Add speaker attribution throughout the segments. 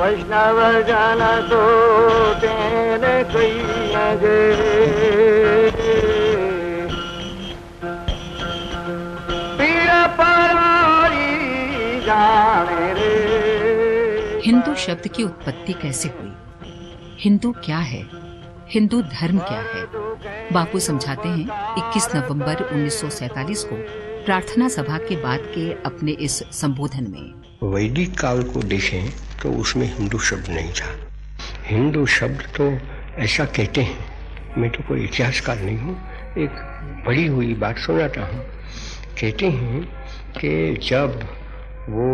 Speaker 1: वैष्णव जन तो तेरे रे
Speaker 2: हिंदू शब्द की उत्पत्ति कैसे हुई? हिंदू क्या है? हिंदू धर्म क्या है? बापू समझाते हैं 21 नवंबर 1947 को प्रार्थना सभा के बाद के अपने इस संबोधन में।
Speaker 3: वैदिक काल को देखें तो उसमें हिंदू शब्द नहीं था। हिंदू शब्द तो ऐसा कहते हैं, मैं तो कोई इतिहासकार नहीं हूँ, एक बड़ी हुई बात सुनाता हूँ। कहते हैं कि जब वो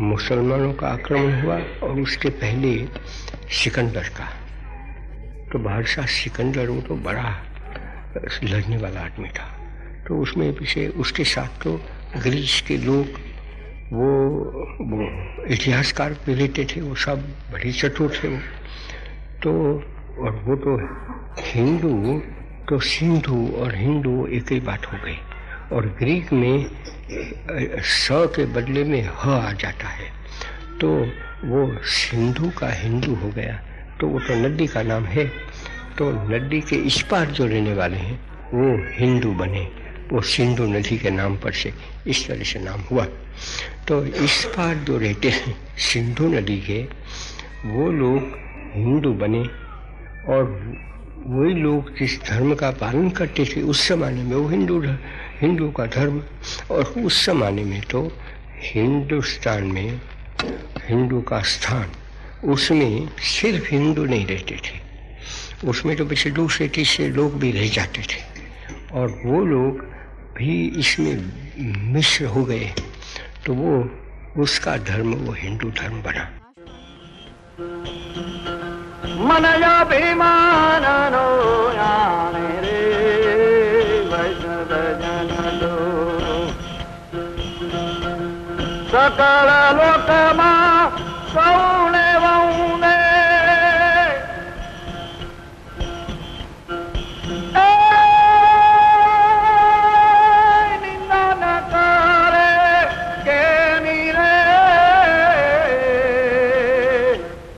Speaker 3: मुसलमानों का आक्रमण हुआ और उसके पहले सिकंदर का तो बादशाह सिकंदर वो तो बड़ा लड़ने वाला आदमी था। तो उसमें पीछे उसके साथ तो ग्रीस के लोग वो, वो इतिहासकार भी रहते थे वो सब बड़े चतुर थे वो। तो और वो तो हिंदू तो सिंधु और हिंदू एक ही बात हो गई। और ग्रीक में स के बदले में ह आ जाता है। तो वो सिंधु का हिंदू हो गया। तो वो तो नदी का नाम है। तो नदी के इस पार जो रहने वाले हैं वो हिंदू बने। वो सिंधु नदी के नाम पर से इस तरह से नाम हुआ। तो इस पार जो रहते हैं, सिंधु नदी के, वो लोग हिंदू बने और वही लोग जिस धर्म का पालन करते थे, उस जमाने में वो हिंदू हिंदू का धर्म। और उस जमाने में तो हिंदुस्तान में हिंदू का स्थान, उसमें सिर्फ़ हिंदू नहीं रहते थे। उसमें तो पीछे दूसरे, तीसरे लोग भी रह जाते थे। और वो लोग भी इसमें मिश्र हो गए। तो वो उसका धर्म वो हिंदू धर्म बना।
Speaker 1: मनयाभिमाननो याने रे वैष्णवजनलो। सकल लोकमा